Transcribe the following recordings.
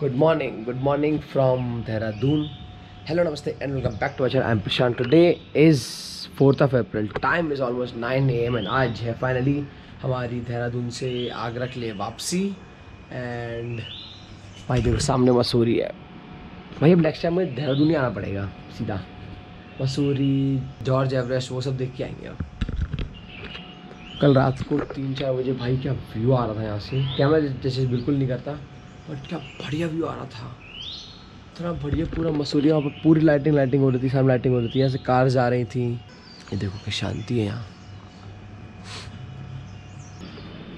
Good morning good morning from Dehradun hello नमस्ते and welcome back to I am Prashant today is fourth of April time is almost nine A M and आज है finally हमारी देहरादून से आगरा के लिए वापसी. And भाई देखो, सामने मसूरी है। भाई, अब नेक्स्ट टाइम मुझे देहरादून ही आना पड़ेगा, सीधा। मसूरी जॉर्ज एवरेस्ट वो सब देख के आएँगे आप कल रात को तीन चार बजे भाई, क्या व्यू आ रहा था यहाँ से? कैमरा जैसे बिल्कुल नहीं करता। बट क्या बढ़िया व्यू आ रहा था। इतना बढ़िया पूरा मसूरी, वहाँ पर पूरी लाइटिंग लाइटिंग हो रही थी सामने लाइटिंग हो रही थी। यहाँ से कार जा रही थी। ये देखो क्या शांति है यहाँ।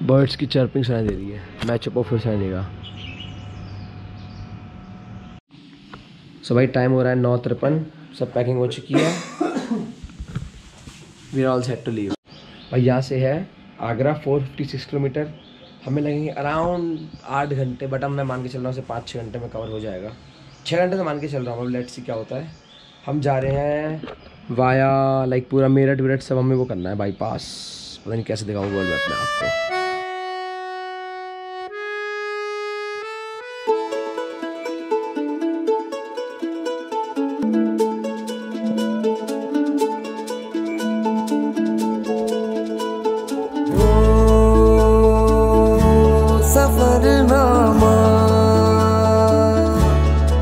बर्ड्स की चर्पिंग सुनाई दे रही है। मैच अप फिर सुनाई देगा सो भाई टाइम हो रहा है नौ तिरपन। सब पैकिंग हो चुकी है। We are all set to leave भाई, यहाँ से है आगरा 456 किलोमीटर हमें लगेंगे अराउंड आठ घंटे बट अब मैं मान के चल रहा हूँ उसे पाँच छः घंटे में कवर हो जाएगा। छः घंटे तो मान के चल रहा हूँ, अब लेट्स सी क्या होता है। हम जा रहे हैं वाया लाइक पूरा मेरठ वेरठ सब हमें वो करना है बाईपास पता नहीं कैसे दिखाऊँ वर्ल्ड मैप में आपको। सफरनामा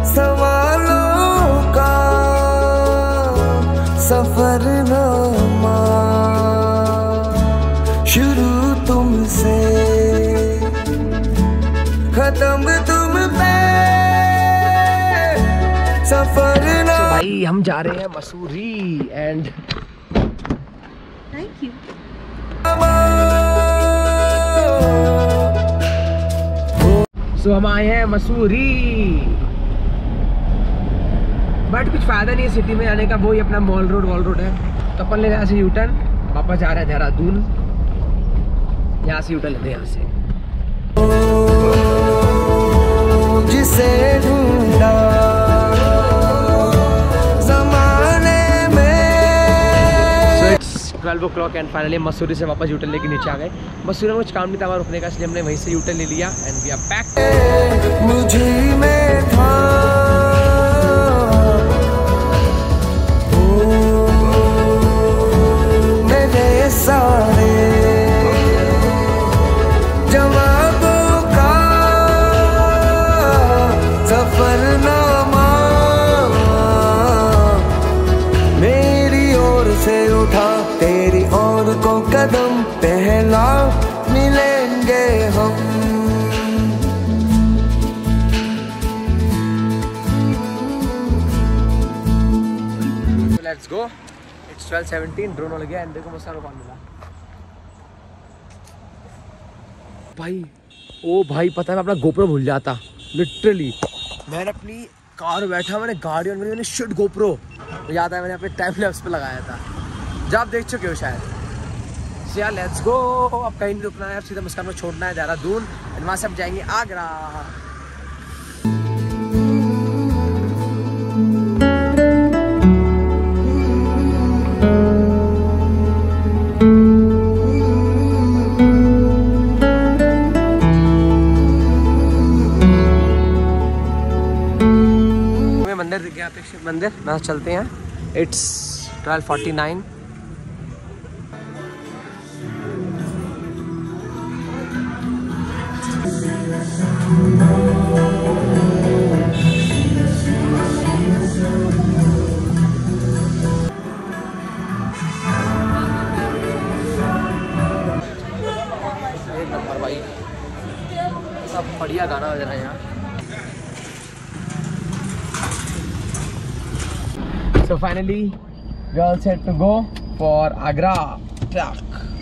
सवालों का सफरनामा। शुरू तुमसे। खत्म तुम पे। सफरनामा। तो भाई हम जा रहे हैं मसूरी एंड Thank you. सो हम आए हैं मसूरी। बट कुछ फ़ायदा नहीं है सिटी में आने का, वही अपना मॉल रोड वॉल रोड है। तो अपन ले यहाँ से यूटर्न वापस जा रहे हैं देहरादून। यहाँ से यूटर्न लेते हैं यहाँ से। जिसे ढूंढा। Twelve o'clock and finally Mussoorie से वापस यूटर लेके नीचे आ गए। मसूरी में कुछ काम नहीं था हमारा रुकने का, इसलिए हमने वहीं से यूटर ले लिया एंड वी आर बैक को कदम पहला मिलेंगे हम। लेट्स गो इट्स 12:17 ड्रोन हो गया एंड देखो मुझसे कौन मिला। भाई, ओ भाई, पता है मैं अपना गोप्रो भूल जाता लिटरली मैंने अपनी कार बैठा, मैंने गाड़ी और मैंने शिट गोप्रो याद है मैंने अपने टाइम लैप्स पे लगाया था। जब देख चुके हो शायद। यार लेट्स गो अब कहीं नहीं रुकना है, अब सीधा मुस्कान में छोड़ना है देहरादून एंड वहाँ से हम जाएँगे आगरा। मंदिर दिख गया मंदिर। मैं चलते हैं। इट्स ट्वेल्व फोर्टी नाइन सब बढ़िया गाना बज रहा है यहाँ finally, we all set to go for Agra truck.